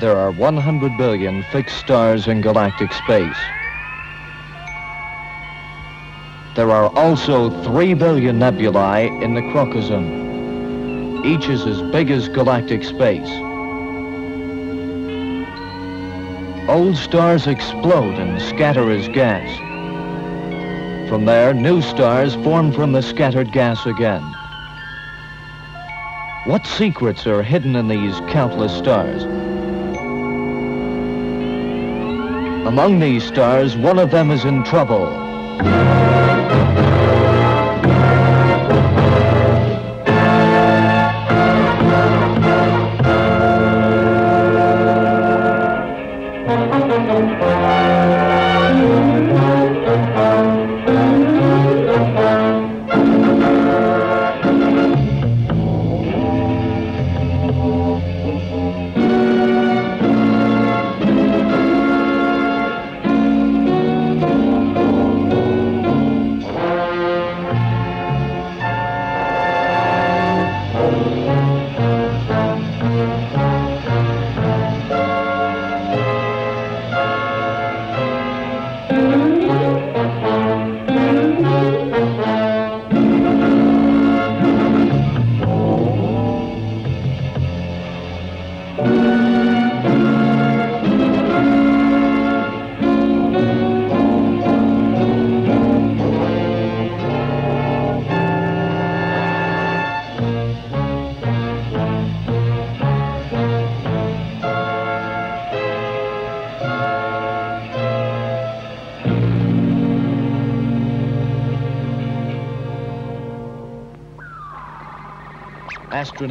there are 100 billion fixed stars in galactic space. There are also 3 billion nebulae in the Crocosm. Each is as big as galactic space. Old stars explode and scatter as gas. From there, new stars form from the scattered gas again. What secrets are hidden in these countless stars? Among these stars, one of them is in trouble.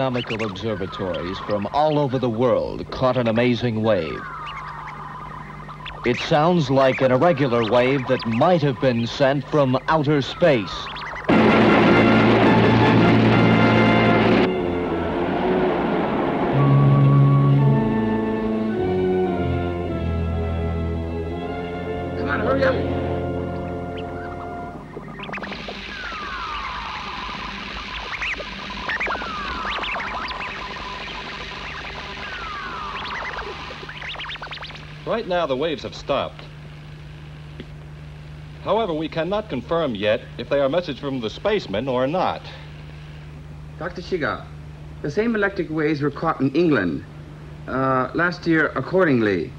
Astronomical observatories from all over the world caught an amazing wave. It sounds like an irregular wave that might have been sent from outer space. Come on, hurry up. Right now, the waves have stopped. However, we cannot confirm yet if they are messages from the spacemen or not. Dr. Shiga, the same electric waves were caught in England uh, last year accordingly.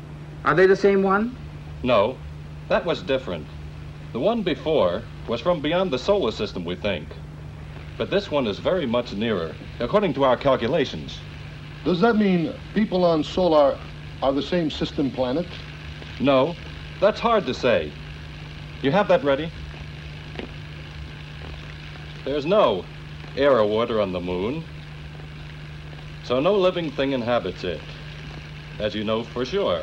Are they the same one? No, that was different. The one before was from beyond the solar system, we think. But this one is very much nearer, according to our calculations. Does that mean people on Solar are the same system planet? No, that's hard to say. You have that ready? There's no air or water on the moon, so no living thing inhabits it, as you know for sure.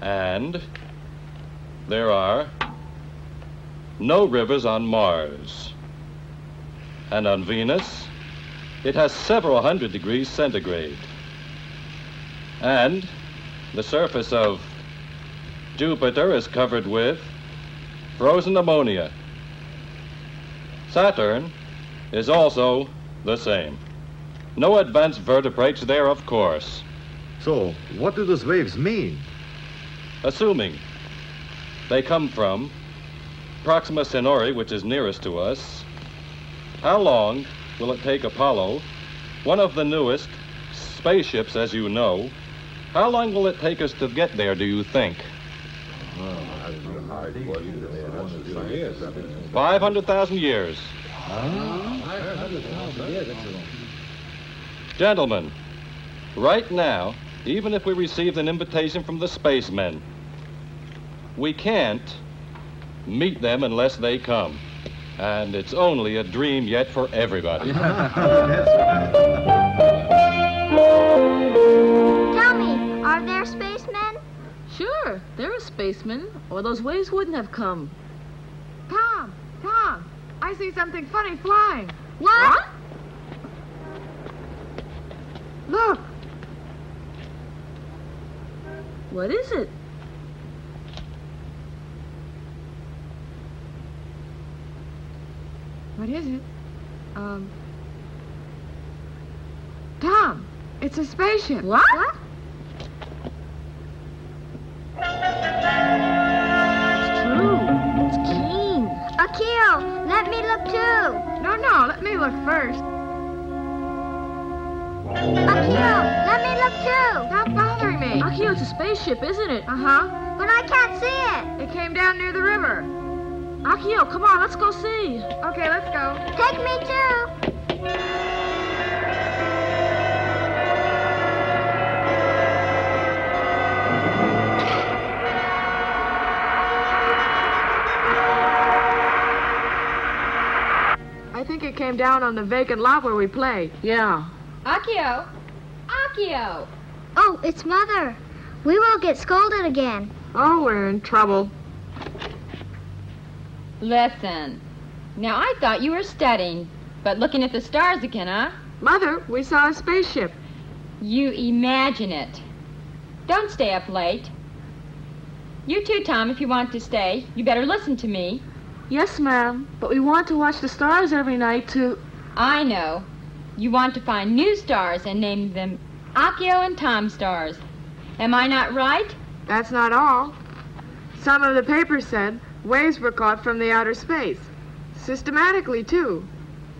And there are no rivers on Mars. And on Venus, it has several hundred degrees centigrade. And the surface of Jupiter is covered with frozen ammonia. Saturn is also the same. No advanced vertebrates there, of course. So, what do those waves mean? Assuming they come from Proxima Centauri, which is nearest to us, how long will it take Apollo, one of the newest spaceships, as you know, how long will it take us to get there, do you think? 500,000 years. Gentlemen, right now, even if we received an invitation from the spacemen, we can't meet them unless they come. And it's only a dream yet for everybody. Tell me, are there spacemen? Sure, they're a spaceman, or those waves wouldn't have come. Tom, Tom, I see something funny flying. What? Look, What is it? what is it? Um, Tom, it's a spaceship. What? Look first. Akio, let me look too. Stop bothering me. Akio, it's a spaceship, isn't it? Uh-huh. But I can't see it. It came down near the river. Akio, come on, let's go see. Okay, let's go. Take me too. Came down on the vacant lot where we play. Yeah. Akio! Akio! Oh, it's Mother. We will get scolded again. Oh, we're in trouble. Listen. Now, I thought you were studying, but looking at the stars again, huh? Mother, we saw a spaceship. You imagine it. Don't stay up late. You too, Tom, if you want to stay. You better listen to me. Yes, ma'am. But we want to watch the stars every night to. I know. You want to find new stars and name them Akio and Tom stars. Am I not right? That's not all. Some of the papers said waves were caught from the outer space. Systematically, too.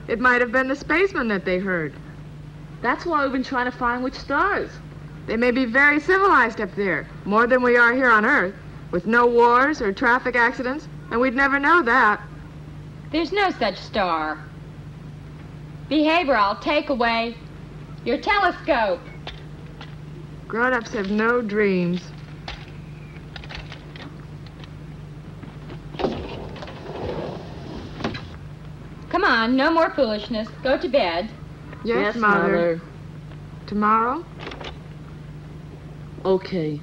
It might have been the spacemen that they heard. That's why we've been trying to find which stars. They may be very civilized up there, more than we are here on Earth, with no wars or traffic accidents, and we'd never know that. There's no such star. Behave or I'll take away your telescope. Grown-ups have no dreams. Come on, no more foolishness. Go to bed. Yes, Mother. Tomorrow? Okay.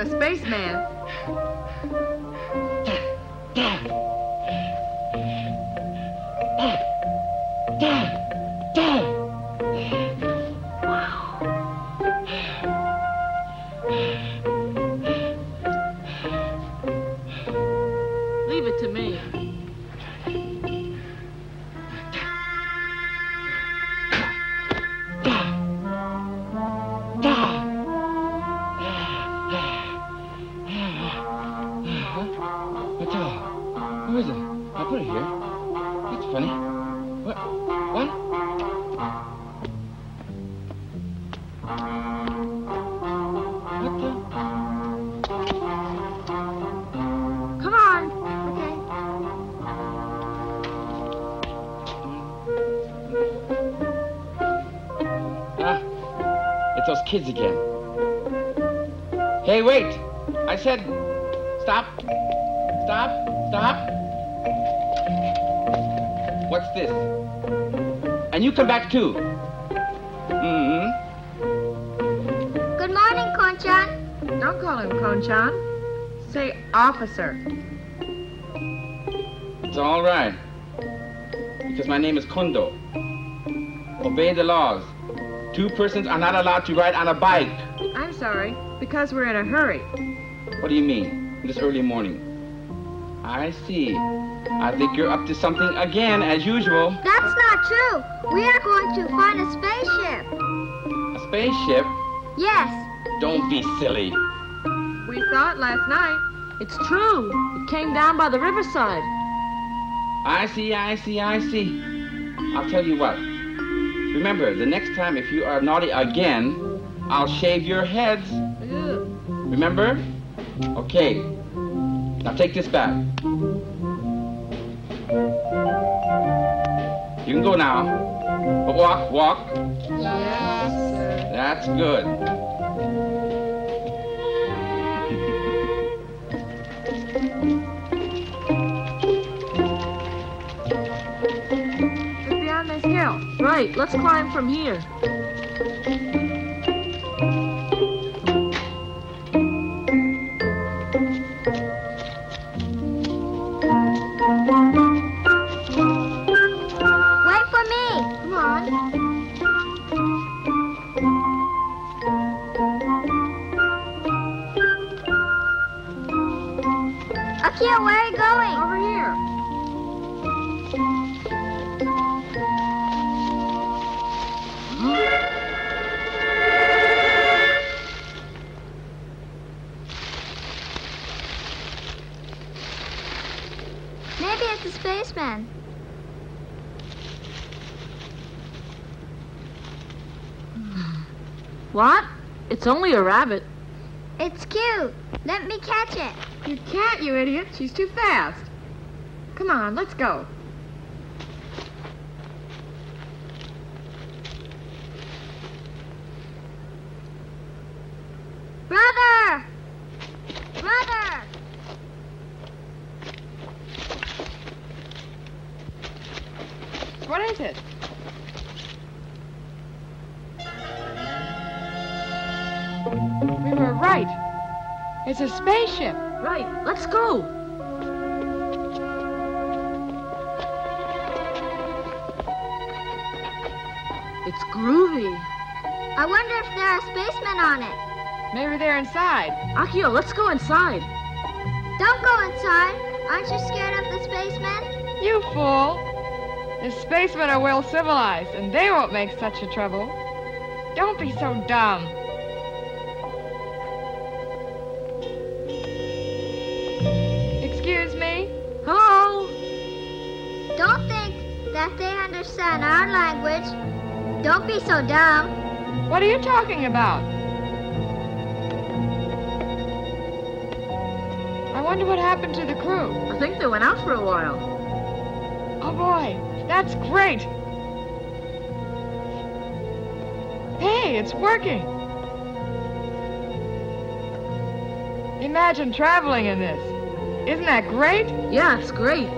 A spaceman. Officer. It's all right. Because my name is Kondo. Obey the laws. Two persons are not allowed to ride on a bike. I'm sorry, because we're in a hurry. What do you mean? This early morning. I see. I think you're up to something again, as usual. That's not true. We are going to find a spaceship. A spaceship? Yes. Don't be silly. We saw it last night. It's true. It came down by the riverside. I see, I see, I see. I'll tell you what. Remember, the next time if you are naughty again, I'll shave your heads. Ew. Remember? Okay. Now take this back. You can go now. But walk, walk. Yes. That's good. Right, let's climb from here. It's only a rabbit. It's cute. Let me catch it. You can't, you idiot. She's too fast. Come on, let's go. Let's go inside. Don't go inside. Aren't you scared of the spacemen? You fool. The spacemen are well civilized, and they won't make such a trouble. Don't be so dumb. Excuse me? Hello? Don't think that they understand our language. Don't be so dumb. What are you talking about? They went out for a while. Oh boy, that's great. Hey, it's working. Imagine traveling in this. Isn't that great? Yeah, it's great.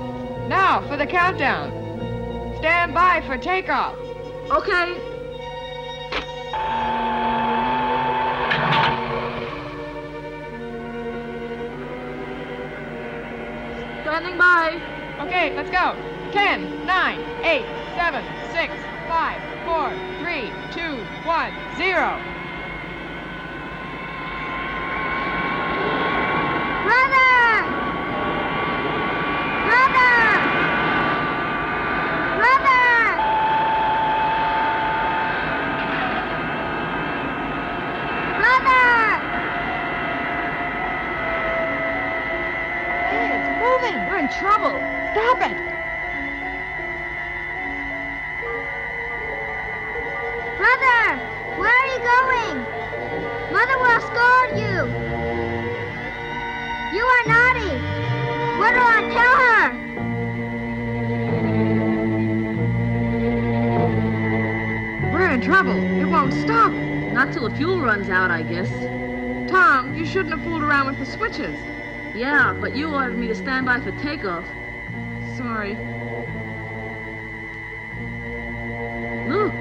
Now for the countdown. Stand by for takeoff. Okay. Standing by. Okay, let's go. 10, 9, 8, 7, 6, 5, 4, 3, 2, 1, 0. Switches. Yeah, but you ordered me to stand by for takeoff. Sorry. Look.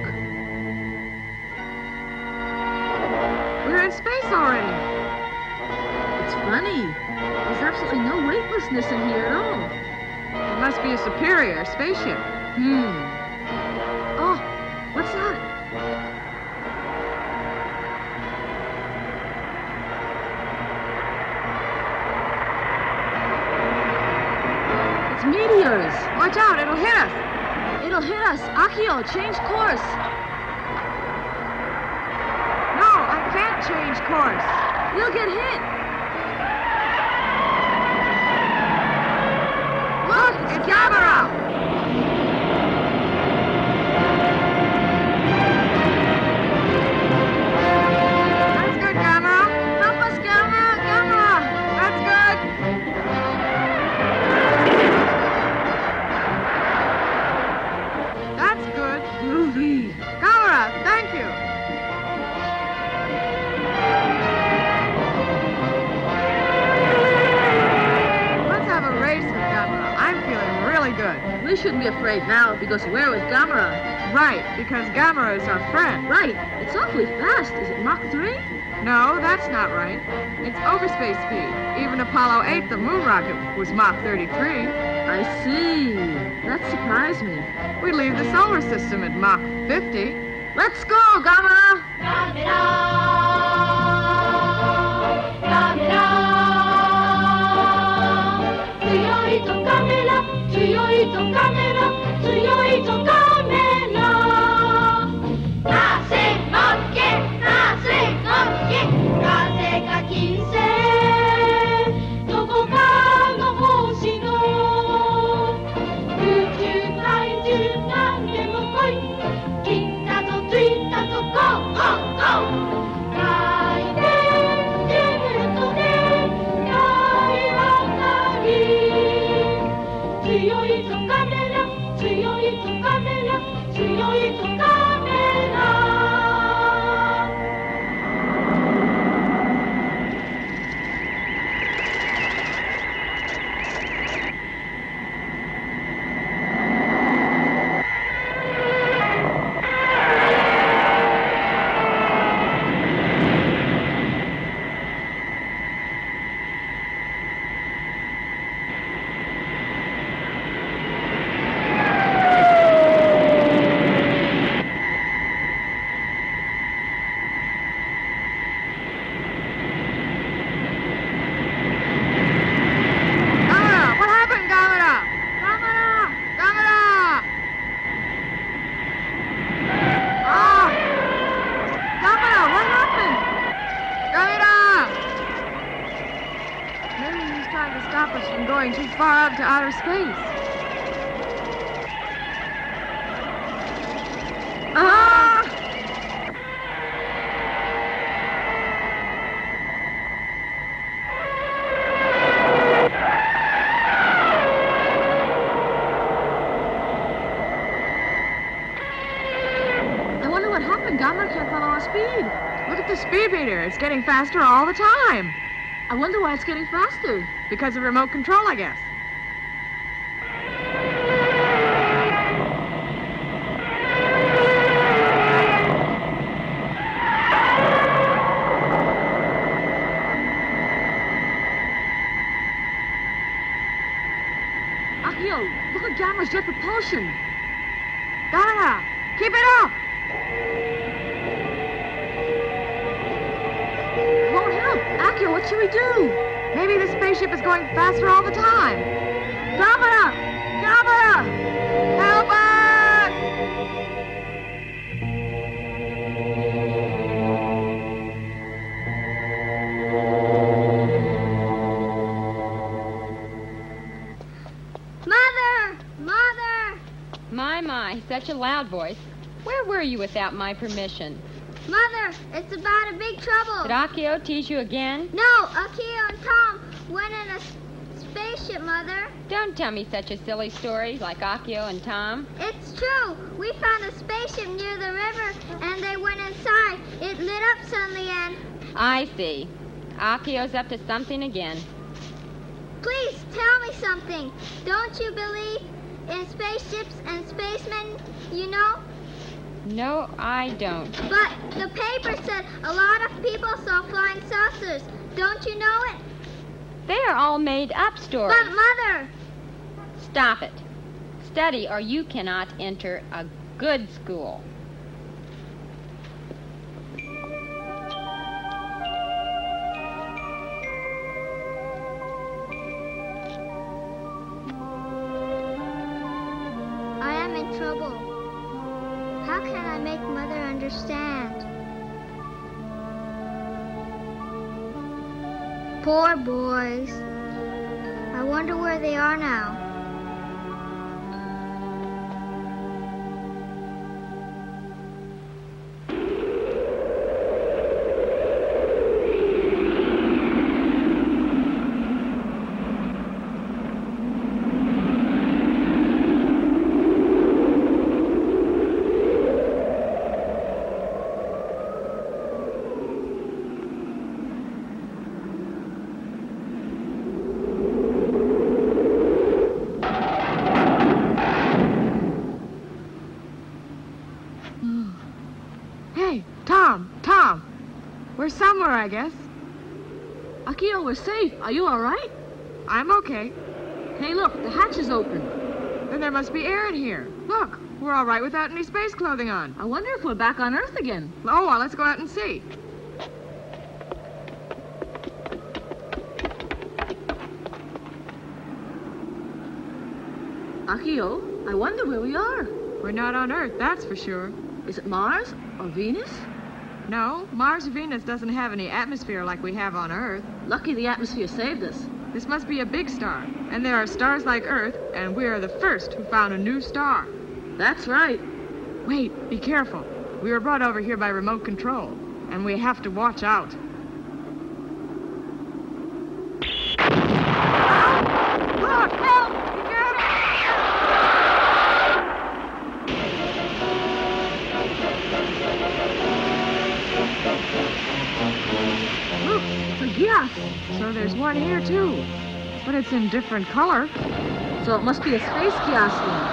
We're in space already. It's funny. There's absolutely no weightlessness in here at all. It must be a superior spaceship. Hmm. Change afraid now because we're with Gamera. Right, because Gamera is our friend. Right. It's awfully fast. Is it Mach 3? No, that's not right. It's overspace speed. Even Apollo 8, the moon rocket, was Mach 33. I see. That surprised me. We leave the solar system at Mach 50. Let's go, Gamera! Gamera! Faster all the time. I wonder why it's getting faster. Because of remote control, I guess. Akio, look at Gamera's jet propulsion. Help. What should we do? Maybe the spaceship is going faster all the time. Gamera! Gamera! Help us! Mother! Mother! My, my, such a loud voice. Where were you without my permission? Mother, it's about a big trouble. Did Akio tease you again? No, Akio and Tom went in a spaceship, Mother. Don't tell me such a silly story like Akio and Tom. It's true. We found a spaceship near the river, and they went inside. It lit up suddenly, and I see. Akio's up to something again. please tell me something. Don't you believe in spaceships and spacemen? You know. No, I don't. But the paper said a lot of people saw flying saucers. Don't you know it? They are all made up stories. But Mother, Stop it. Study or you cannot enter a good school. I guess. Akio, we're safe. Are you all right? I'm okay. Hey, look, the hatch is open. Then there must be air in here. Look, we're all right without any space clothing on. I wonder if we're back on Earth again. Oh, well, let's go out and see. Akio, I wonder where we are. We're not on Earth, that's for sure. Is it Mars or Venus? No, Mars Venus doesn't have any atmosphere like we have on Earth. Lucky the atmosphere saved us. This must be a big star. And there are stars like Earth, and we are the first who found a new star. That's right. Wait, be careful. We were brought over here by remote control, and we have to watch out. Here too, but it's in different color. So it must be a space Gyaos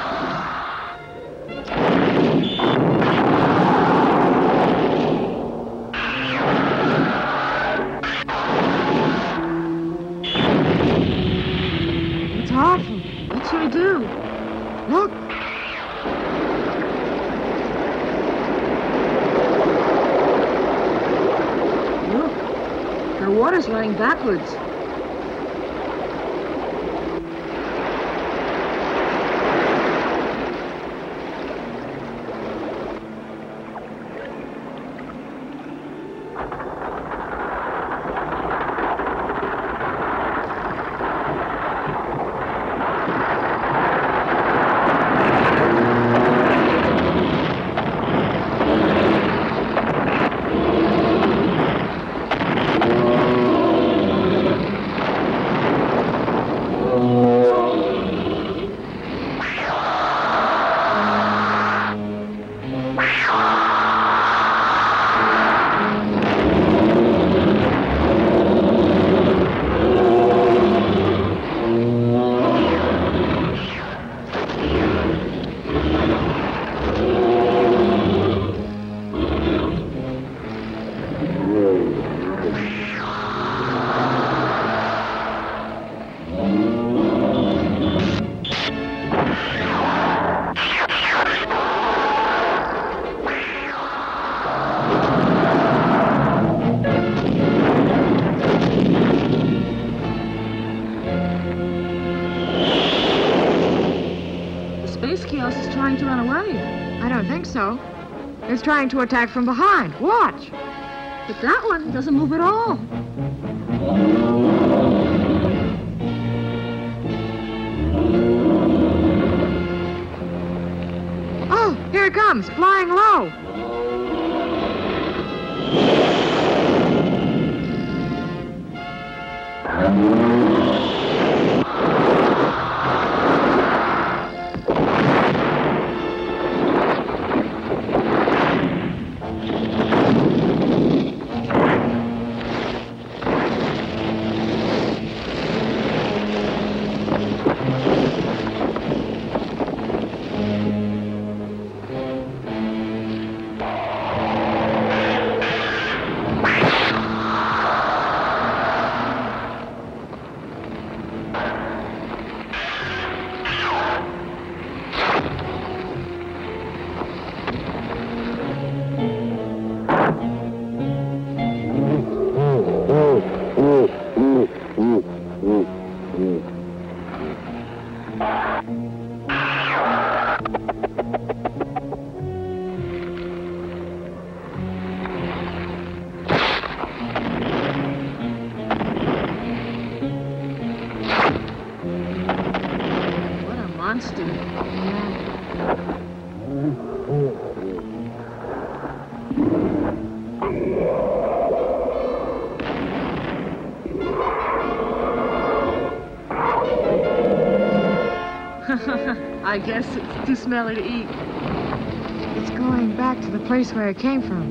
Space is trying to run away. I don't think so. It's trying to attack from behind. Watch! But that one doesn't move at all. Oh, here it comes, flying low. What smelly to eat. It's going back to the place where it came from.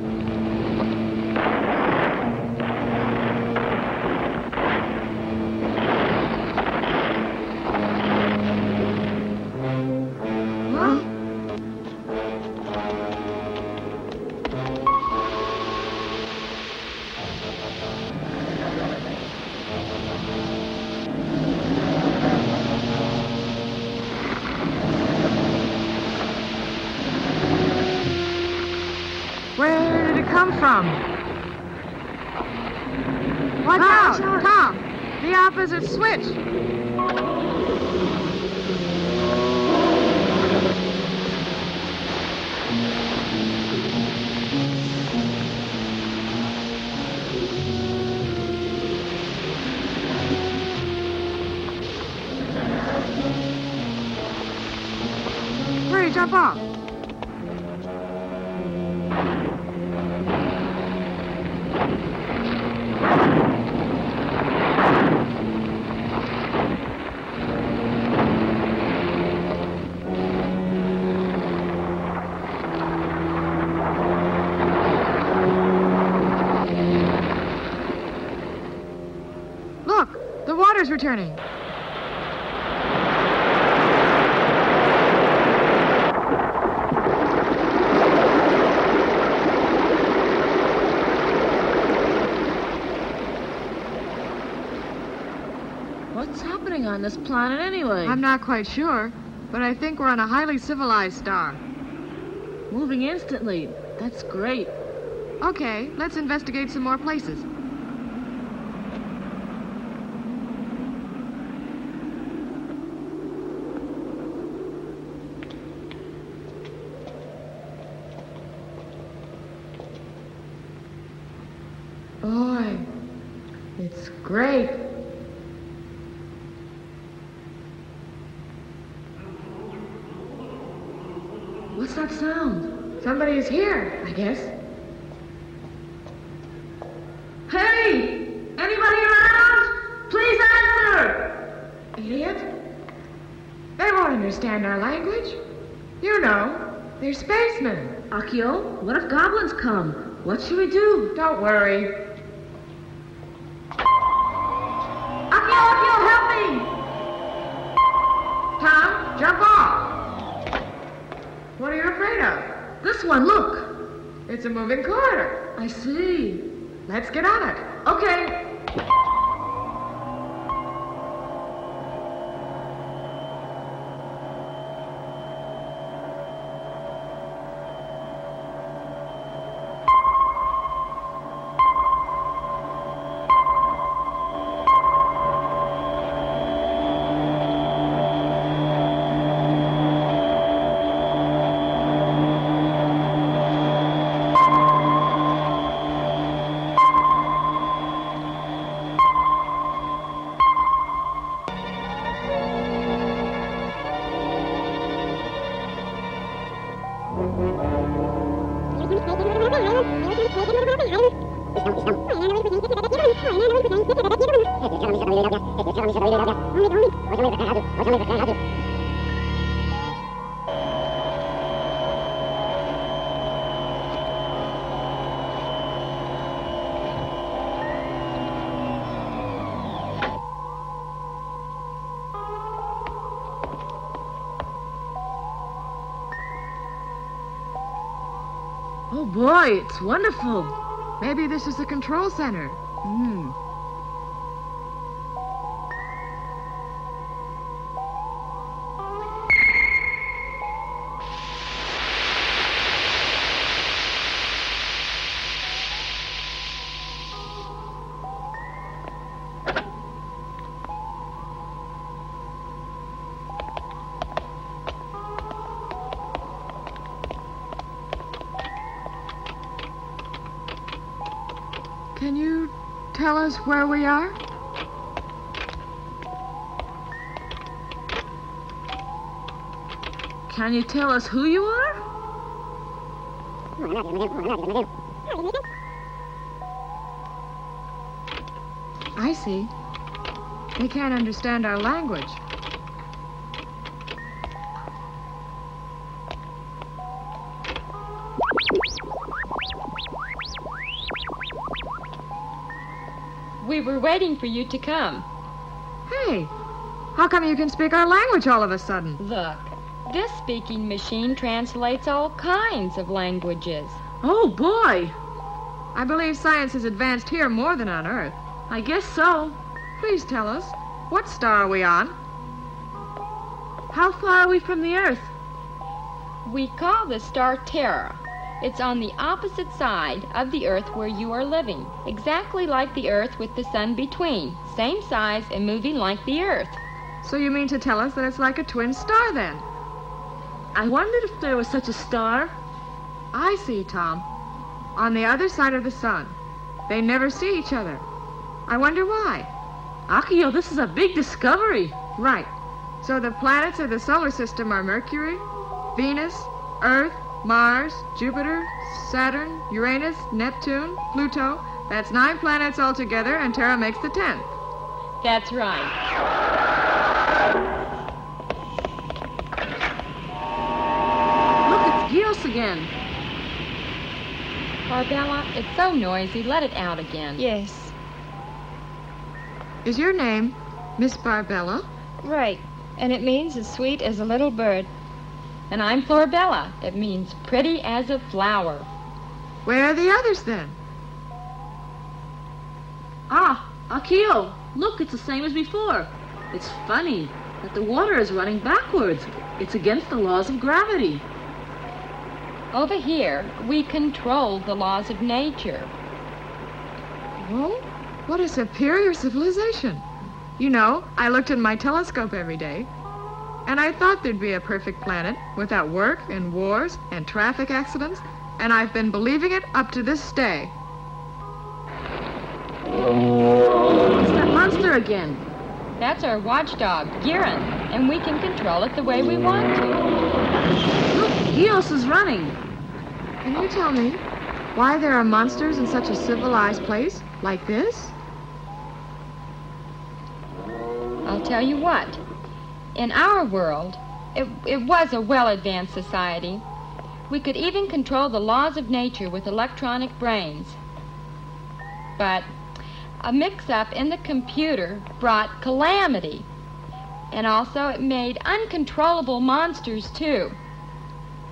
Look, the water's returning. What's happening on this planet anyway? I'm not quite sure, but I think we're on a highly civilized star. moving instantly. That's great. Okay, let's investigate some more places. Boy, it's great. What's that sound? Somebody is here, I guess. Hey! Anybody around? Please answer! Idiot. They won't understand our language. You know, they're spacemen. Akio, what if goblins come? What should we do? Don't worry. Moving corridor. I see. Let's get on it. Okay. Boy, it's wonderful. Maybe this is the control center. Hmm. Where we are? Can you tell us who you are? I see. They can't understand our language. Were waiting for you to come. Hey, how come you can speak our language all of a sudden? Look, this speaking machine translates all kinds of languages. Oh boy, I believe science has advanced here more than on Earth. I guess so. Please tell us, what star are we on? How far are we from the Earth? We call the star Terra. It's on the opposite side of the Earth where you are living, exactly like the Earth with the sun between, same size and moving like the Earth. So you mean to tell us that it's like a twin star then? I wondered if there was such a star. I see, Tom. On the other side of the sun. They never see each other. I wonder why. Akio, this is a big discovery. Right. So the planets of the solar system are Mercury, Venus, Earth, Mars, Jupiter, Saturn, Uranus, Neptune, Pluto. That's nine planets altogether, and Terra makes the tenth. That's right. Look, it's Gyaos again. Barbella, it's so noisy. Let it out again. Yes, Is your name Miss Barbella? right. And it means as sweet as a little bird. And I'm Florabella. It means pretty as a flower. Where are the others then? Ah, Akio, look, it's the same as before. It's funny that the water is running backwards. It's against the laws of gravity. Over here, we control the laws of nature. Oh, what a superior civilization. You know, I looked in my telescope every day, and I thought there'd be a perfect planet without work and wars and traffic accidents, and I've been believing it up to this day. It's that monster again. That's our watchdog, Guiron, and we can control it the way we want to. Look, Gyaos is running. Can you tell me why there are monsters in such a civilized place like this? I'll tell you what. In our world, it, it was a well advanced society. We could even control the laws of nature with electronic brains. But a mix up in the computer brought calamity. And also, it made uncontrollable monsters, too.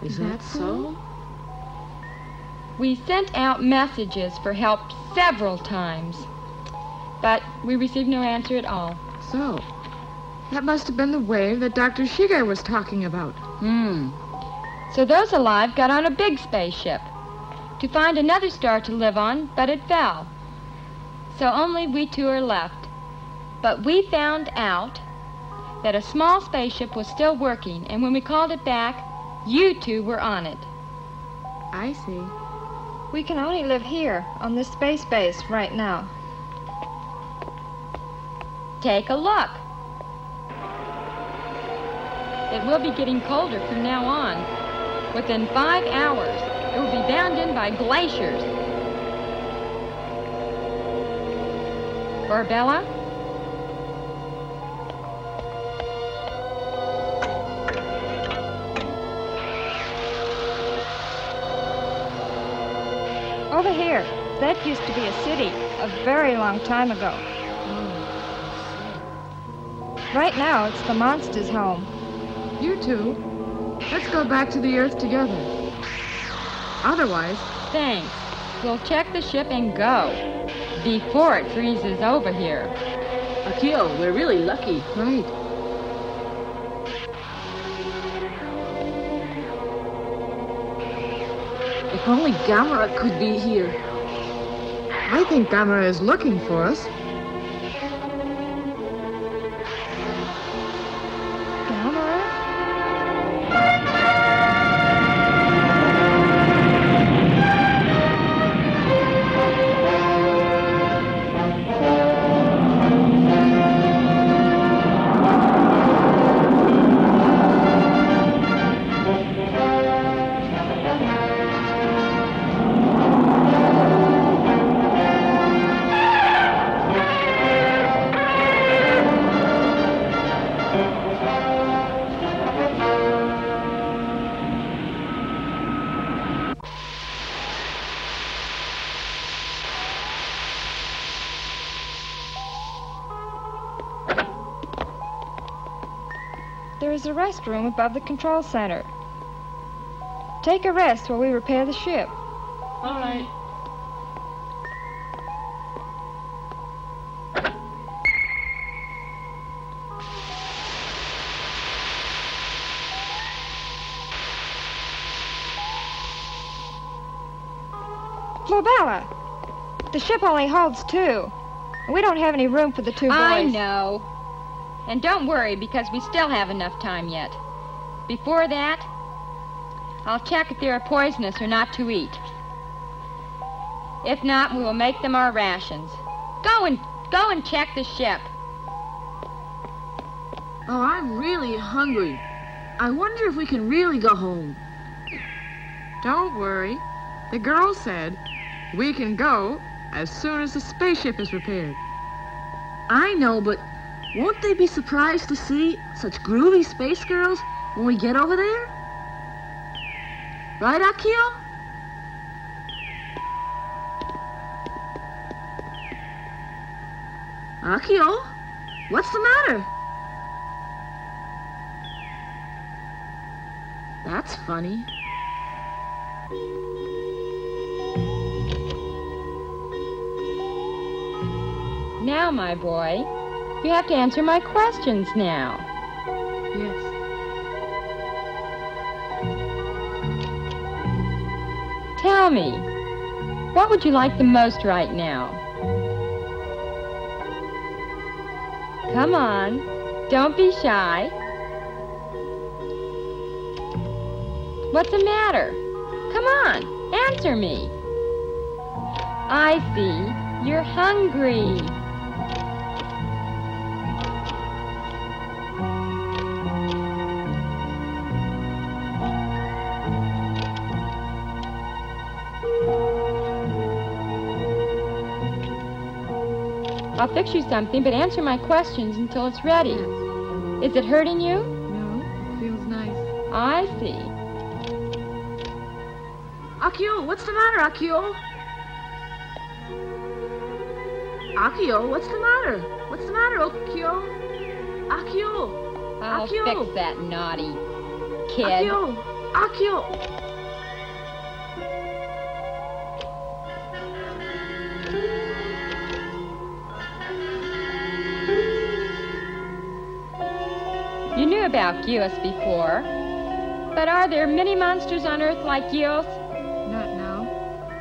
Is that so? We sent out messages for help several times, but we received no answer at all. So, that must have been the wave that Dr. Shige was talking about. Hmm. So those alive got on a big spaceship to find another star to live on, but it fell. So only we two are left. But we found out that a small spaceship was still working, and when we called it back, you two were on it. I see. We can only live here on this space base right now. Take a look. It will be getting colder from now on. Within five hours, it will be bound in by glaciers. Barbella? Over here, that used to be a city a very long time ago. Oh, right now, it's the monster's home. You two, let's go back to the Earth together. Otherwise, Thanks. We'll check the ship and go before it freezes over here. Akio, we're really lucky. right. If only Gamera could be here. I think Gamera is looking for us. Restroom above the control center. Take a rest while we repair the ship. All right. Flobella, the ship only holds two. We don't have any room for the two boys. I know. And don't worry, because we still have enough time yet. Before that, I'll check if they are poisonous or not to eat. If not, we will make them our rations. Go and go and check the ship. Oh, I'm really hungry. I wonder if we can really go home. Don't worry. The girl said we can go as soon as the spaceship is repaired. I know, but won't they be surprised to see such groovy space girls when we get over there? Right, Akio? Akio, what's the matter? That's funny. Now, my boy, you have to answer my questions now. Yes. Tell me, what would you like the most right now? Come on, don't be shy. What's the matter? Come on, answer me. I see, you're hungry. I'll fix you something, but answer my questions until it's ready. Is it hurting you? No, it feels nice. I see. Akio, what's the matter, Akio? Akio, what's the matter? What's the matter, Akio? Akio, I'll Akio. fix that naughty kid. Akio, Akio. About Gyaos before. But are there many monsters on Earth like Gyaos? Not now.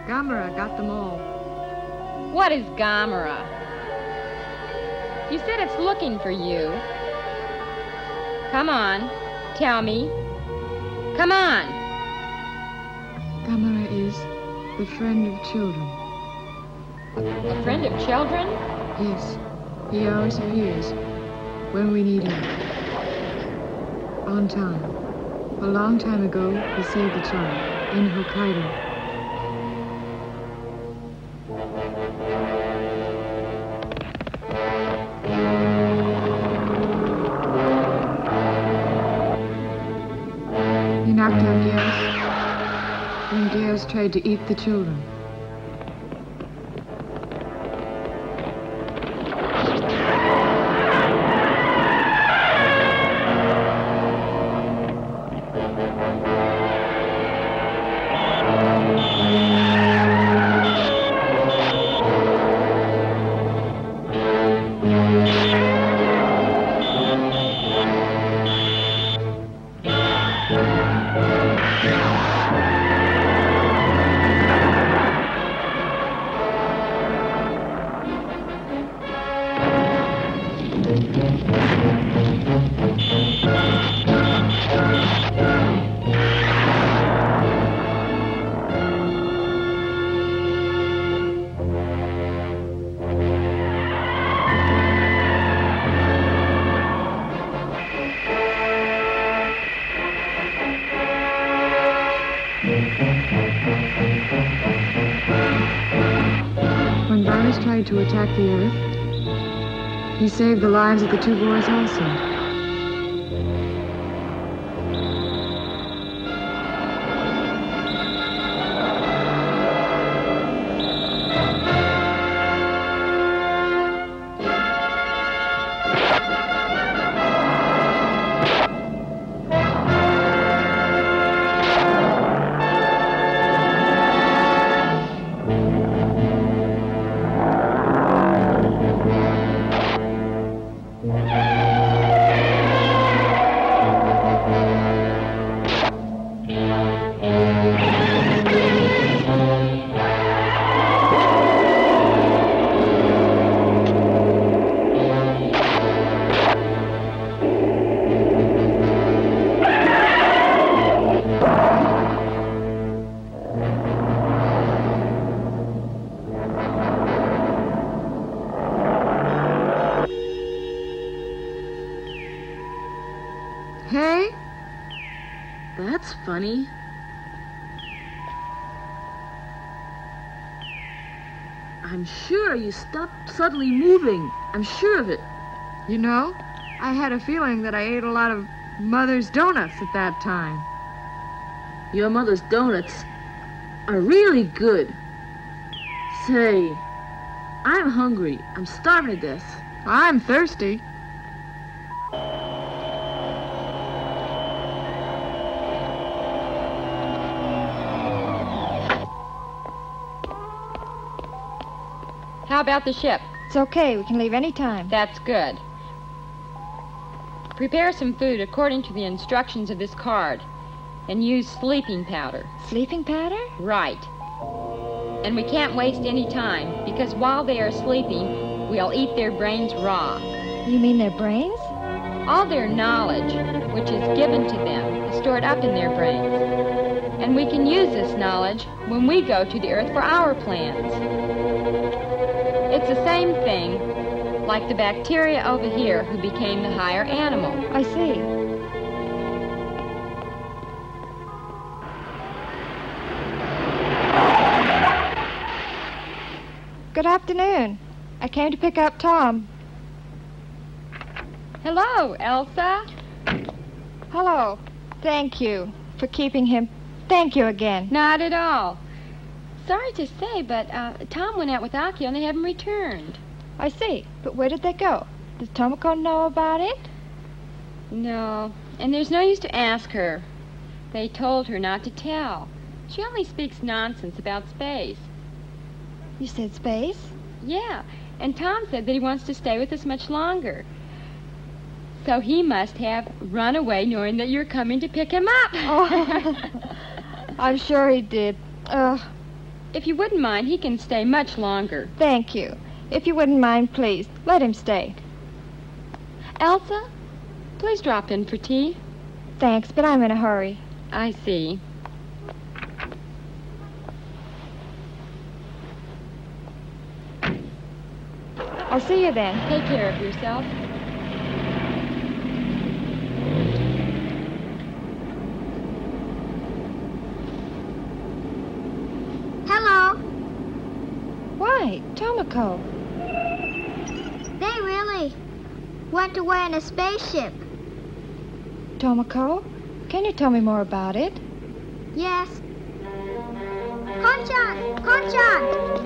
Gamera got them all. What is Gamera? You said it's looking for you. Come on, tell me. Come on. Gamera is the friend of children. A friend of children? Yes, he always appears when we need him. On time. A long time ago, he saved a child in Hokkaido. He knocked out Gyaos when Gyaos tried to eat the children. Attack the Earth, he saved the lives of the two boys also. Suddenly moving. I'm sure of it. You know, I had a feeling that I ate a lot of Mother's donuts at that time. Your mother's donuts are really good. Say, I'm hungry. I'm starving to death. I'm thirsty. About the ship? It's okay. We can leave any time. That's good. Prepare some food according to the instructions of this card. And use sleeping powder. Sleeping powder? Right. And we can't waste any time, because while they are sleeping, we'll eat their brains raw. You mean their brains? All their knowledge, which is given to them, is stored up in their brains. And we can use this knowledge when we go to the Earth for our plans. It's the same thing like the bacteria over here who became the higher animal. I see. Good afternoon. I came to pick up Tom. Hello, Elsa. Hello. Thank you for keeping him. Thank you again. Not at all. Sorry to say, but uh, Tom went out with Akio and they haven't returned. I see. But where did they go? Does Tomoko know about it? No, and there's no use to ask her. They told her not to tell. She only speaks nonsense about space. You said space? Yeah, and Tom said that he wants to stay with us much longer. So he must have run away knowing that you're coming to pick him up. Oh, I'm sure he did. Ugh. If you wouldn't mind, he can stay much longer. Thank you. If you wouldn't mind, please, let him stay. Elsa, please drop in for tea. Thanks, but I'm in a hurry. I see. I'll see you then. Take care of yourself. Why, Tomoko? They really went away in a spaceship. Tomoko, can you tell me more about it? Yes. Konchan! Konchan!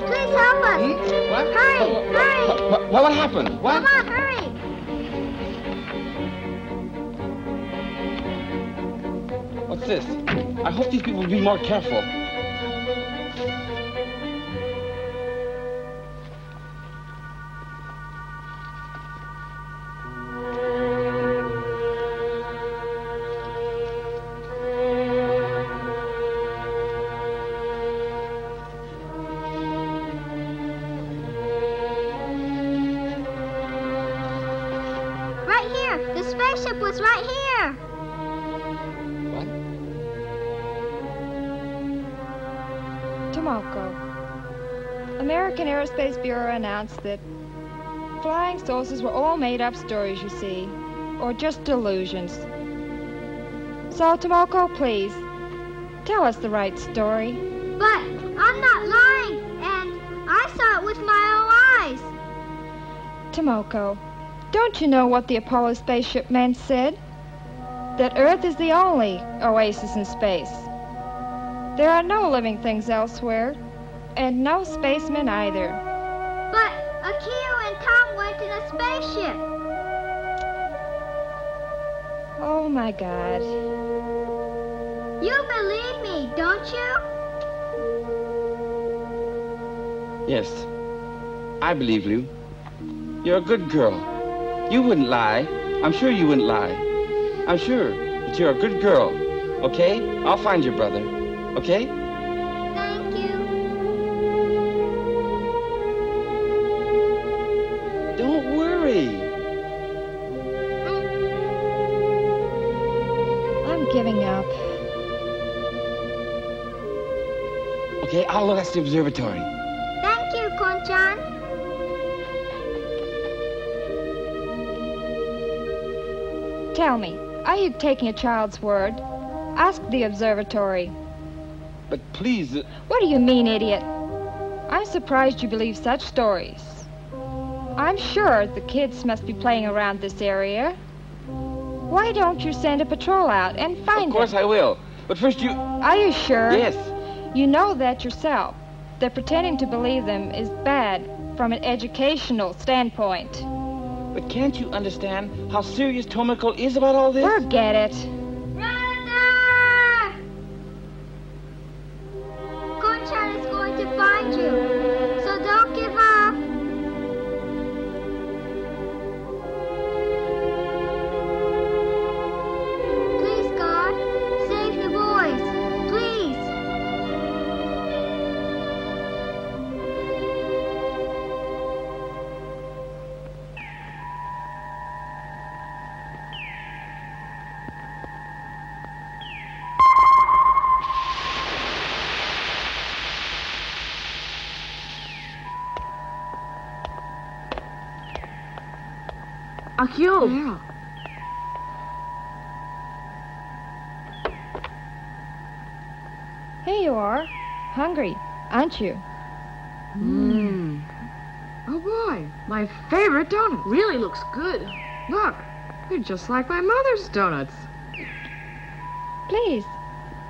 Please help us! Hmm? What? Hurry! Hurry! What, what, what happened? What? Come on, hurry! What's this? I hope these people will be more careful. Announced that flying saucers were all made up stories, you see, or just delusions. So, Tomoko, please, tell us the right story. But I'm not lying, and I saw it with my own eyes. Tomoko, don't you know what the Apollo spaceship man said? That Earth is the only oasis in space. There are no living things elsewhere, and no spacemen either. My god. You believe me, don't you? Yes. I believe you. You're a good girl. You wouldn't lie. I'm sure you wouldn't lie. I'm sure that you're a good girl. Okay? I'll find your brother. Okay? I'll look at the observatory. Thank you, Konchan. Tell me, are you taking a child's word? Ask the observatory. But please, uh, What do you mean, idiot? I'm surprised you believe such stories. I'm sure the kids must be playing around this area. Why don't you send a patrol out and find them? of course them? I will. But first you... Are you sure? Yes. You know that yourself. That pretending to believe them is bad from an educational standpoint. But can't you understand how serious Tomoko is about all this? Forget it. Akio! Yeah. Here you are. Hungry, aren't you? Mmm. Oh boy, my favorite donut. Really looks good. Look, they're just like my mother's donuts. Please,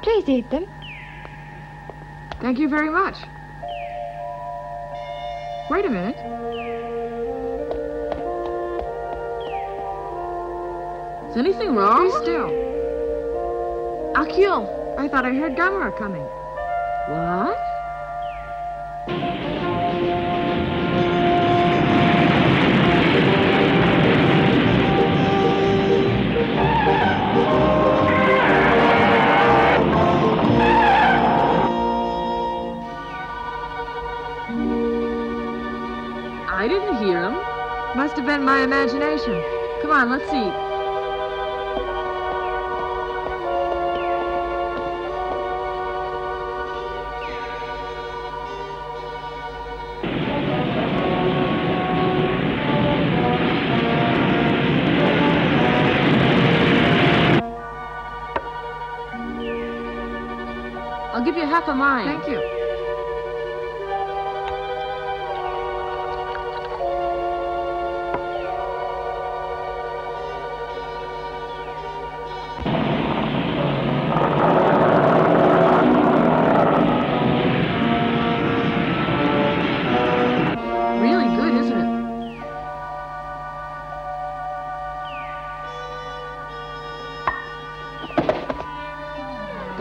please eat them. Thank you very much. Wait a minute. Anything Be wrong? still. Akio! I thought I heard Gamera coming. What? I didn't hear him. Must have been my imagination. Come on, let's eat.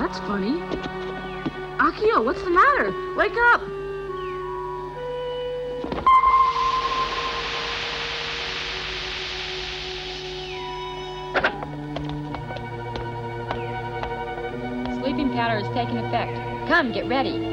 That's funny. Akio, what's the matter? Wake up! Sleeping powder has taken effect. Come, get ready.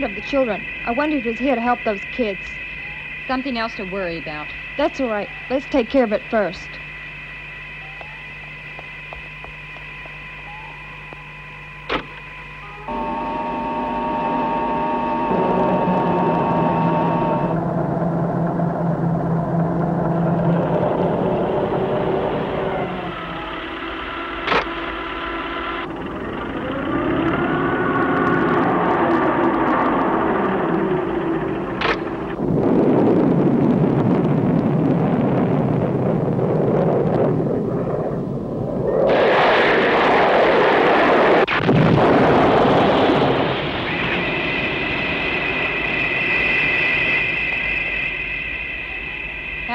Friend of the children. I wonder if he's here to help those kids. Something else to worry about. That's all right. Let's take care of it first.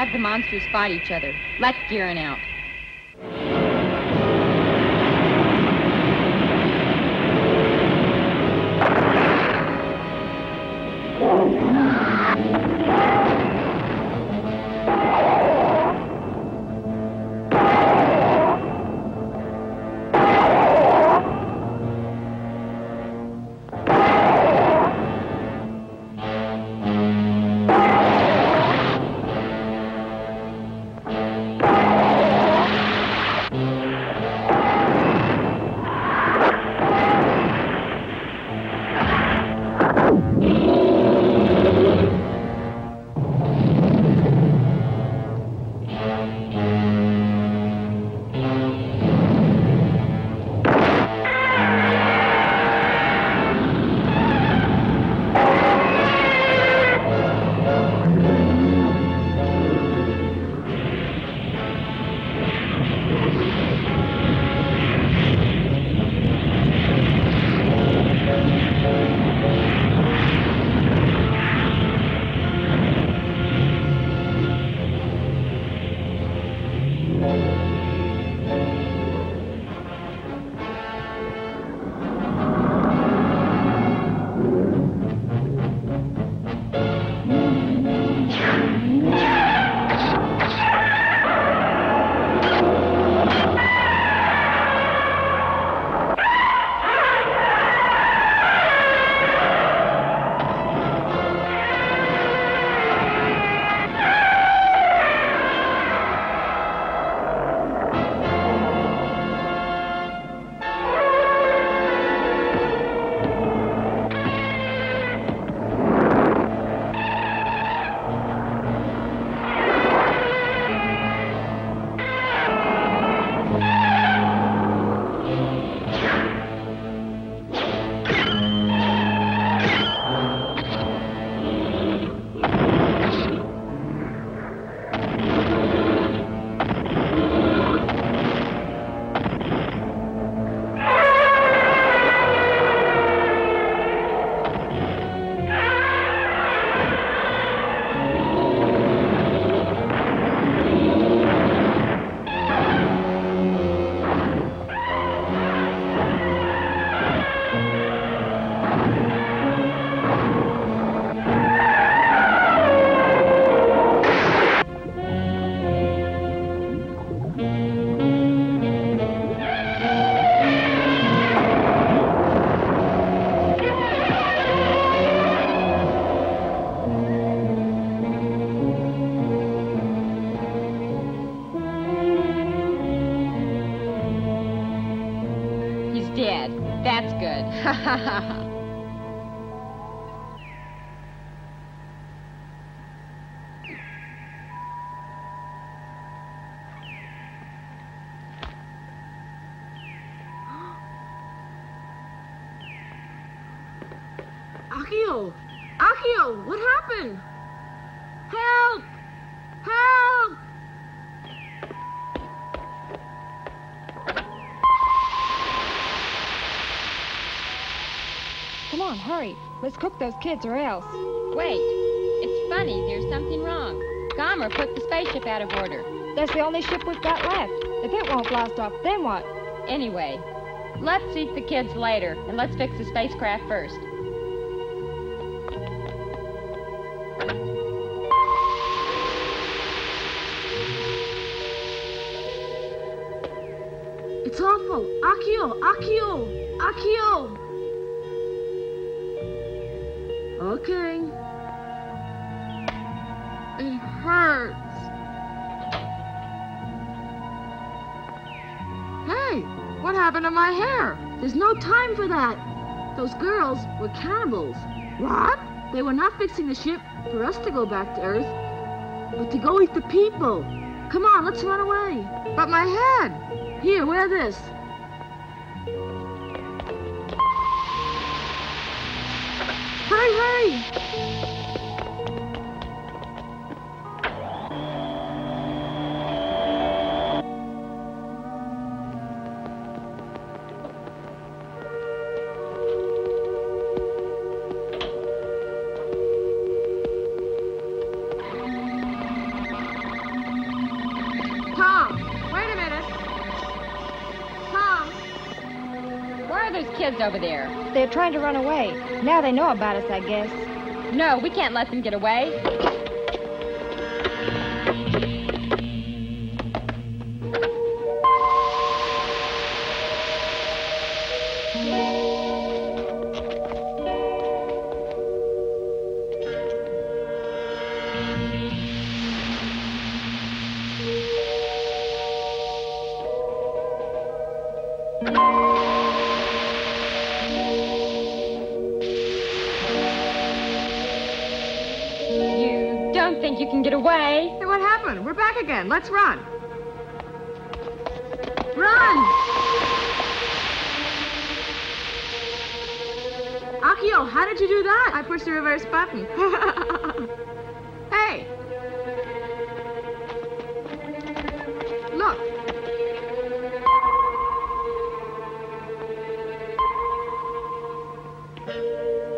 Have the monsters fight each other. Let Guiron out. Let's cook those kids or else. Wait. It's funny. There's something wrong. Gamera put the spaceship out of order. That's the only ship we've got left. If it won't blast off, then what? Anyway, let's eat the kids later, and let's fix the spacecraft first. It's awful! Akio! Akio! Akio! Time for that. Those girls were cannibals. What? They were not fixing the ship for us to go back to Earth, but to go eat the people. Come on, let's run away. But my head. Here, wear this. Kids over there? They're trying to run away. Now they know about us, I guess. No, we can't let them get away. Back again. Let's run. Run! Akio, how did you do that? I pushed the reverse button. hey! Look.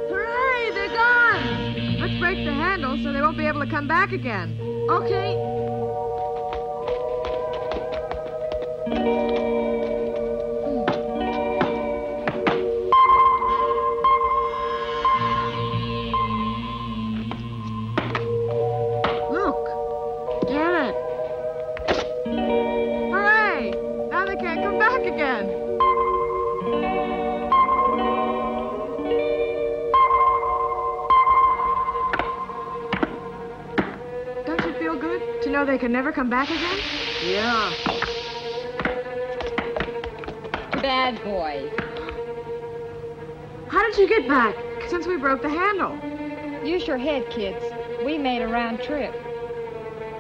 Hooray! They're gone! Let's break the handle so they won't be able to come back again. Okay. Never come back again? Yeah. Bad boy. How did you get back? Since we broke the handle. Use your head, kids. We made a round trip.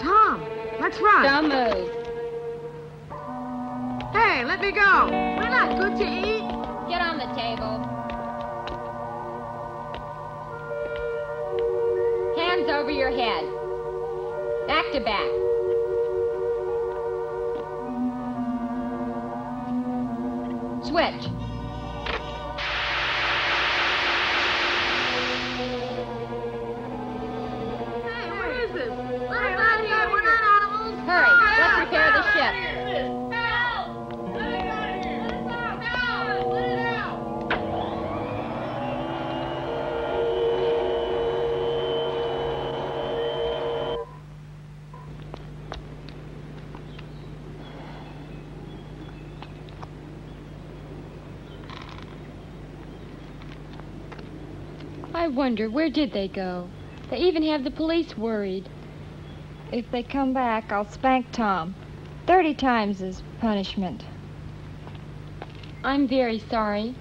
Tom, let's run. Don't move. Hey, let me go. We're not good to eat. Get on the table. Hands over your head. Back to back. I wonder, where did they go? They even have the police worried. If they come back, I'll spank Tom. Thirty times as punishment. I'm very sorry.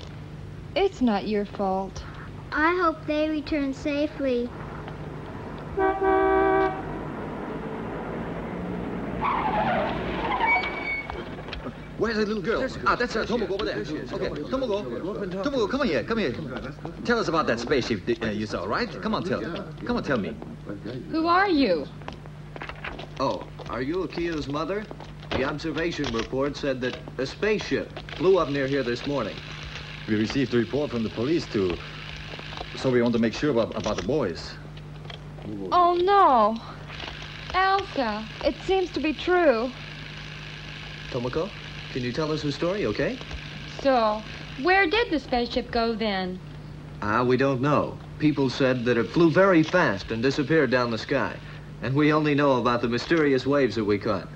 It's not your fault. I hope they return safely. Where's the little girl? ah, that's uh, Tomoko over there. Okay, Tomoko. Tomoko, come on here, come here. Tell us about that spaceship that, uh, you saw, right? Come on, tell. Come on, tell me. Who are you? Oh, are you Akio's mother? The observation report said that a spaceship flew up near here this morning. We received a report from the police too. So we want to make sure about, about the boys. Oh, no. Elsa, it seems to be true. Tomoko, can you tell us the story, okay? So, where did the spaceship go then? Ah, we don't know. People said that it flew very fast and disappeared down the sky. And we only know about the mysterious waves that we caught.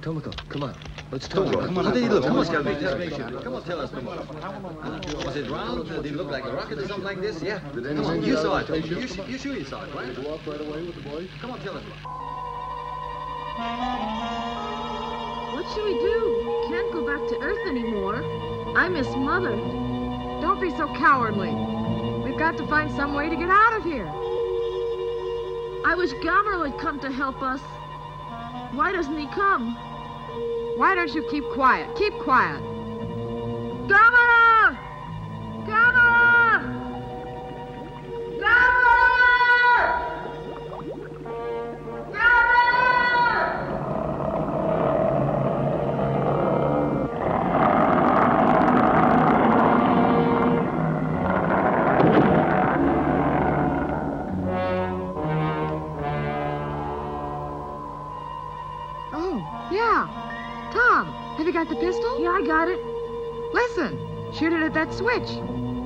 Tomoko, come on. Let's talk. Tomoko, come on. How did he look? Come on, tell me. Come on, tell us, Tomoko. Was it round? Did it look like a rocket or something like this? Yeah. Come on, you saw it. You, you, you sure you saw it, right? Go up right away with the boys. Come on, tell us. What should we do? Can't go back to Earth anymore. I miss Mother. Don't be so cowardly. We've got to find some way to get out of here. I wish Gamera would come to help us. Why doesn't he come? Why don't you keep quiet? Keep quiet. Gamera!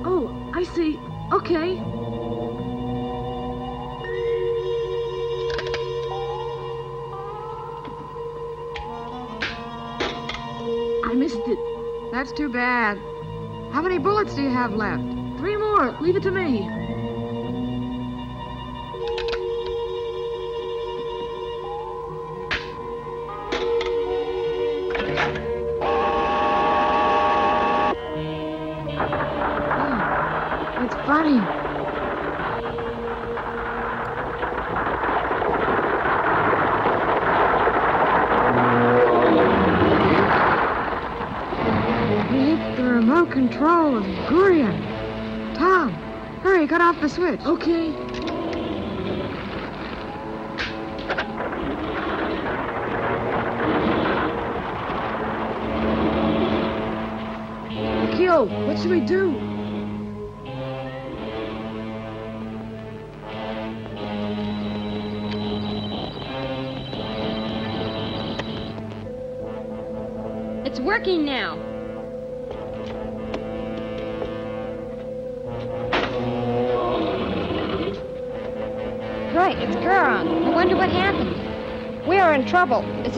Oh, I see. Okay. I missed it. That's too bad. How many bullets do you have left? Three more. Leave it to me.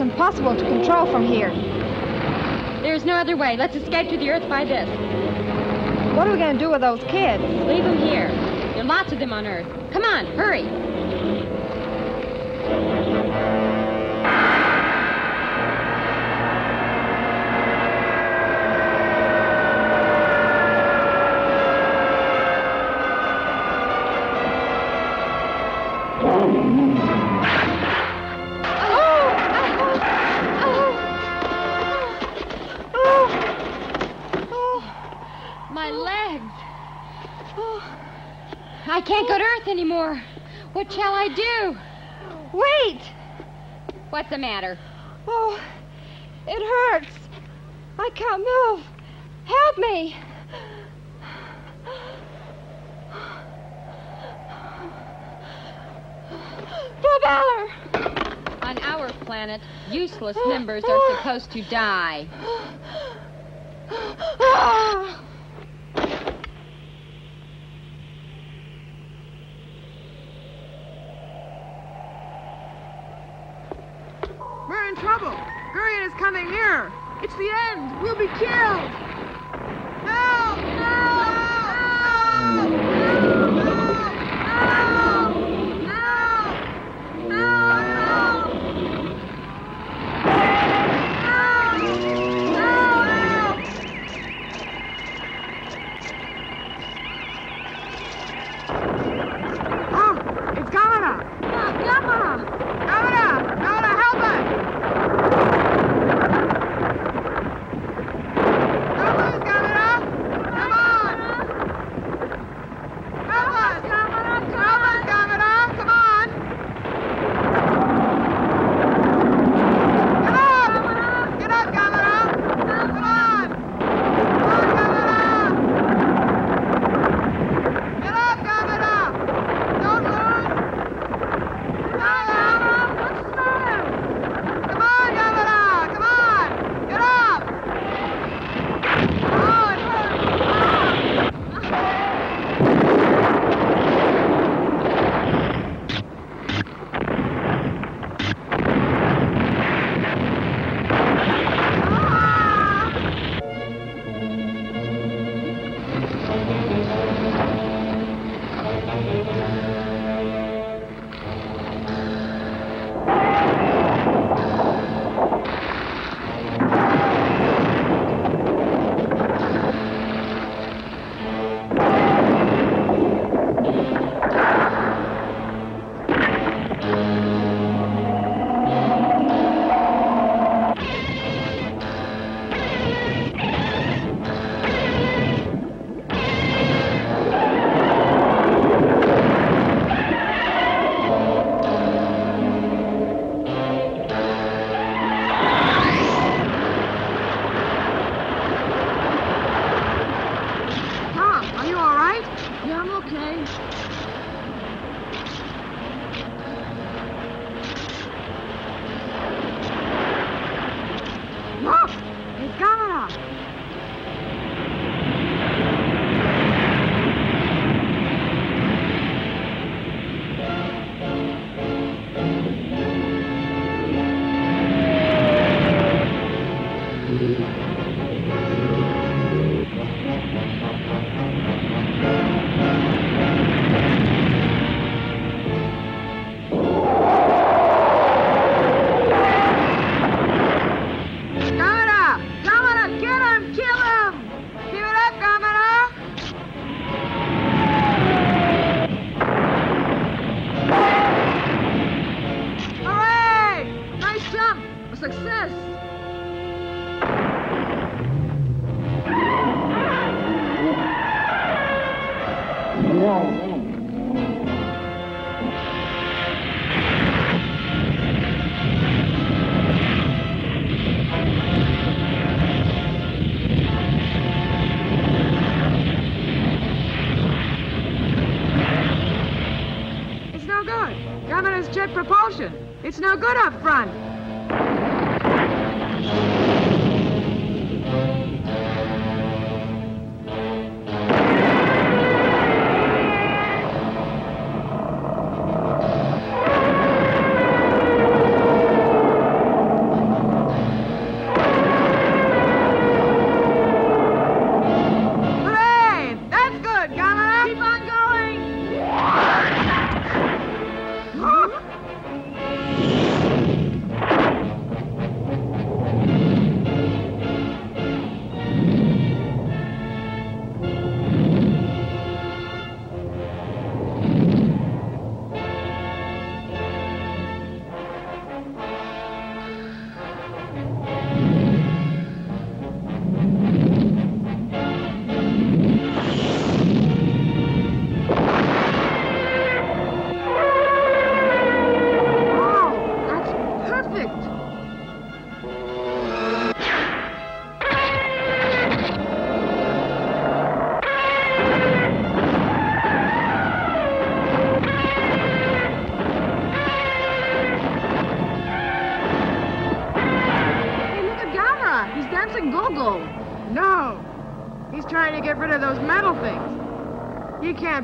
It's impossible to control from here. There's no other way. Let's escape to the Earth by this. What are we going to do with those kids? Leave them here. There are lots of them on Earth. Come on, hurry. The matter? Oh, it hurts. I can't move. Help me. Propeller! On our planet, useless oh, members are oh. supposed to die. Ah! We're in trouble. Guiron is coming nearer. It's the end. We'll be killed.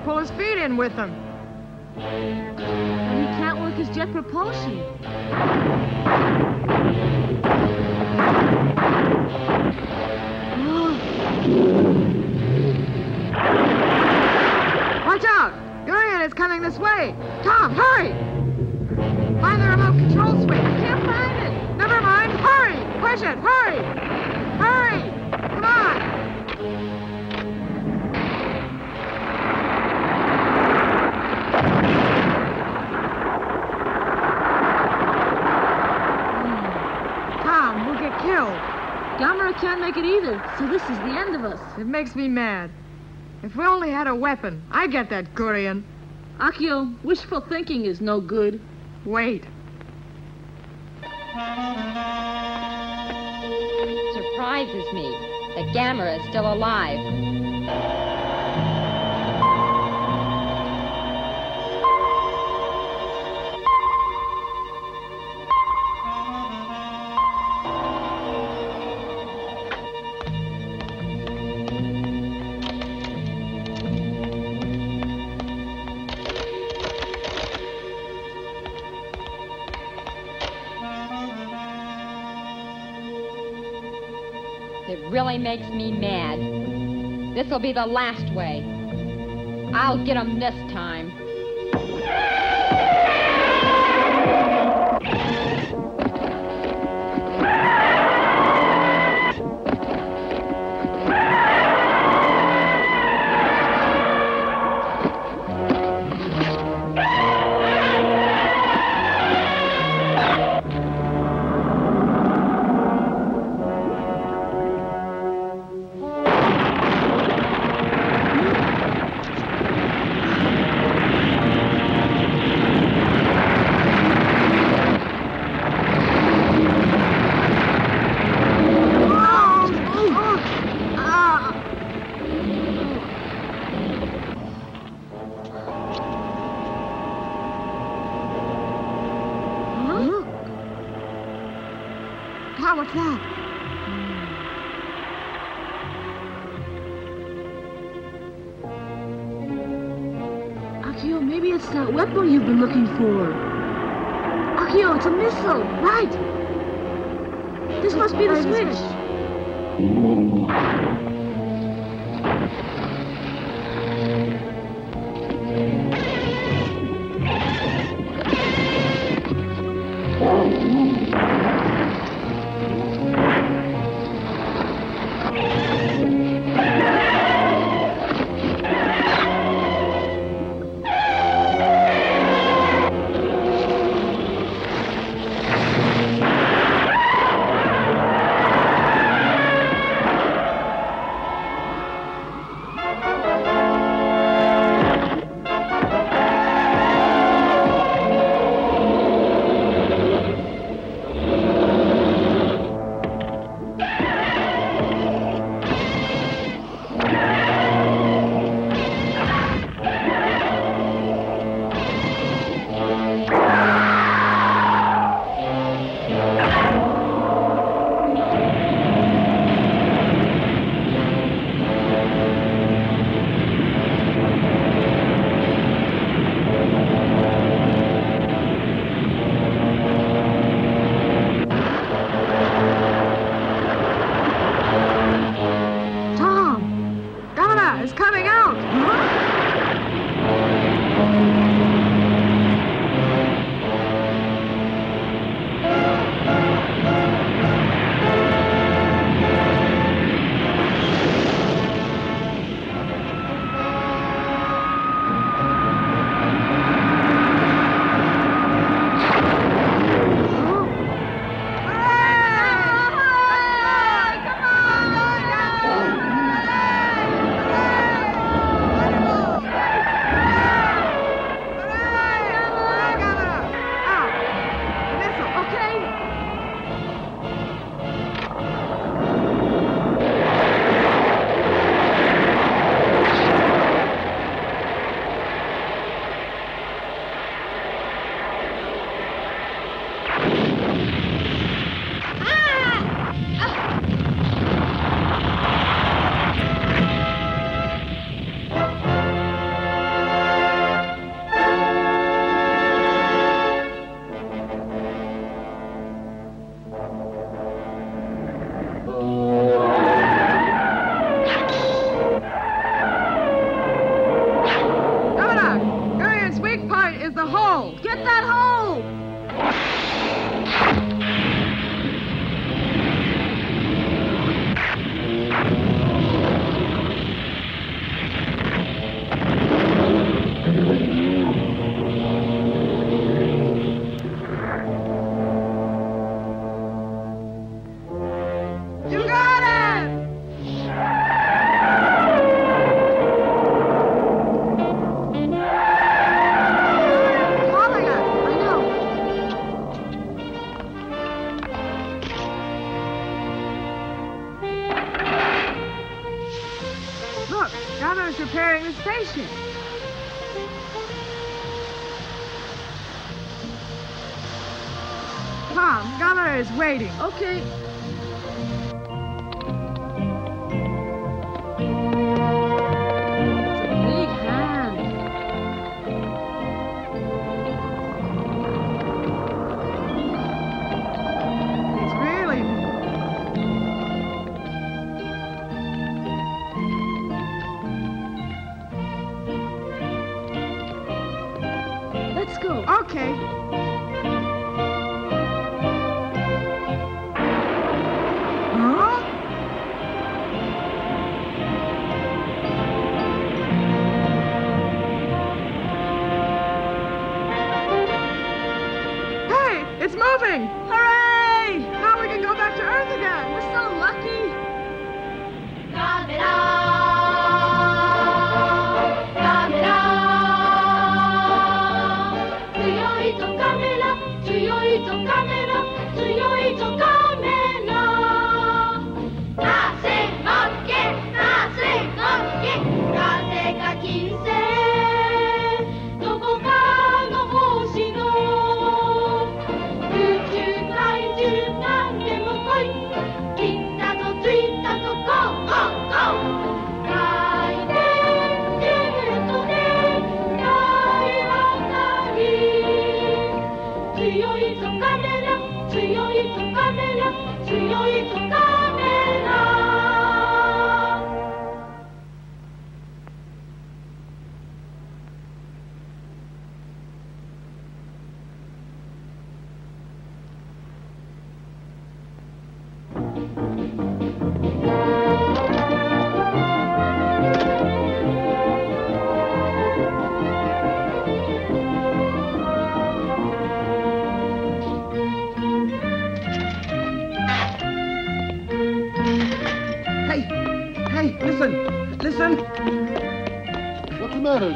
Pull his feet in with them. And he can't work his jet propulsion. Watch out! Guiron is coming this way. Tom, hurry! Find the remote control switch. Can't find it. Never mind. Hurry! Push it. Hurry! Can't make it either, so this is the end of us. It makes me mad. If we only had a weapon, I'd get that Guiron. Akio, wishful thinking is no good. Wait. Surprises me that Gamera is still alive. Really makes me mad. This'll be the last way. I'll get 'em this time.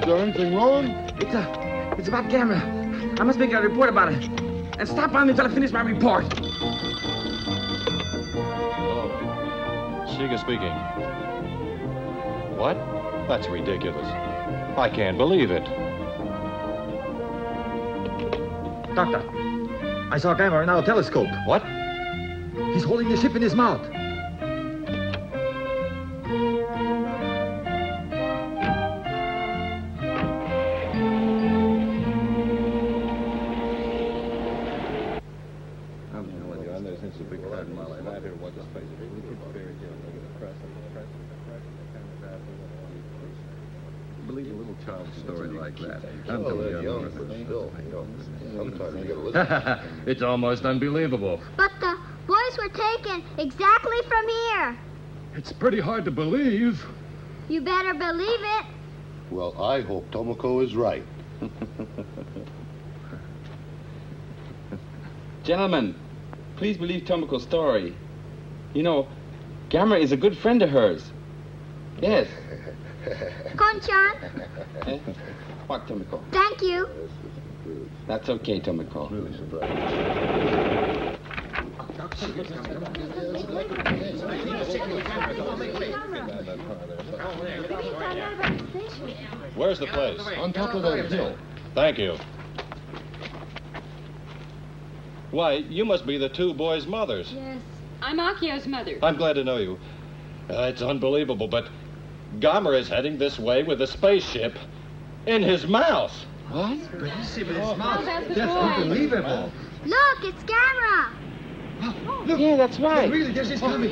Is there anything wrong? It's a, it's about Gamera. I must make a report about it. And stop by me until I finish my report. Oh, Shiga speaking. What? That's ridiculous. I can't believe it. Doctor, I saw Gamera in our telescope. What? He's holding the ship in his mouth. It's almost unbelievable. But the boys were taken exactly from here. It's pretty hard to believe. You better believe it. Well, I hope Tomoko is right. Gentlemen, please believe Tomoko's story. You know, Gamera is a good friend of hers. Yes. Konchan, Eh? What, Tomoko? thank you. That's okay, Tomoko. Really surprised. Where's the place? On top of that hill. Thank you. Why, you must be the two boys' mothers. Yes. I'm Akio's mother. I'm glad to know you. Uh, it's unbelievable, but Gamera is heading this way with a spaceship in his mouth. What? But. Oh, oh, that's unbelievable. Look, it's Gamera. Oh, look. Yeah, that's right. Really, there's his oh, coming.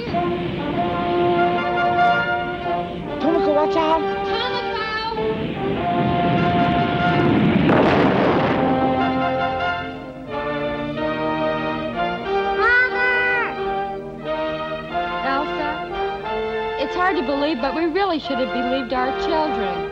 Tomoko, watch out. Tomoko! It's hard to believe, but we really should have believed our children.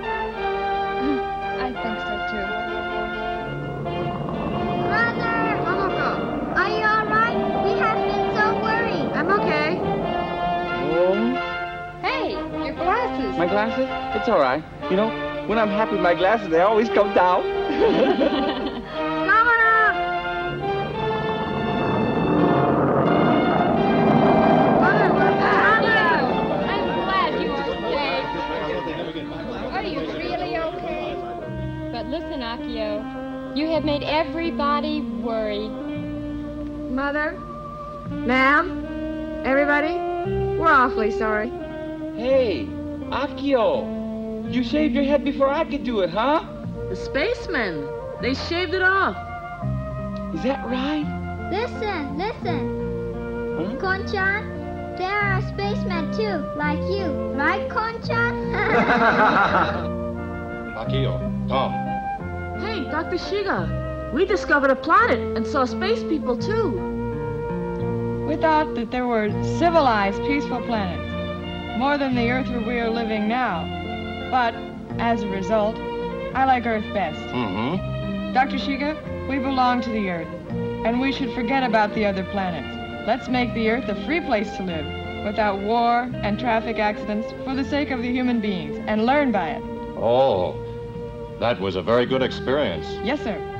It's all right. You know, when I'm happy with my glasses, they always come down. Coming up! Mother. I'm glad you are safe. Are you really okay? But listen, Akio, you have made everybody worry. Mother, ma'am, everybody, we're awfully sorry. hey, Akio, you shaved your head before I could do it, huh? The spacemen. They shaved it off. Is that right? Listen, listen. Huh? Konchan, there are spacemen too, like you. Right, Konchan? Akio, come. Hey, Dr. Shiga, we discovered a planet and saw space people too. We thought that there were civilized, peaceful planets, more than the Earth where we are living now. But, as a result, I like Earth best. Mm-hmm. Dr. Shiga, we belong to the Earth, and we should forget about the other planets. Let's make the Earth a free place to live, without war and traffic accidents, for the sake of the human beings, and learn by it. Oh, that was a very good experience. Yes, sir.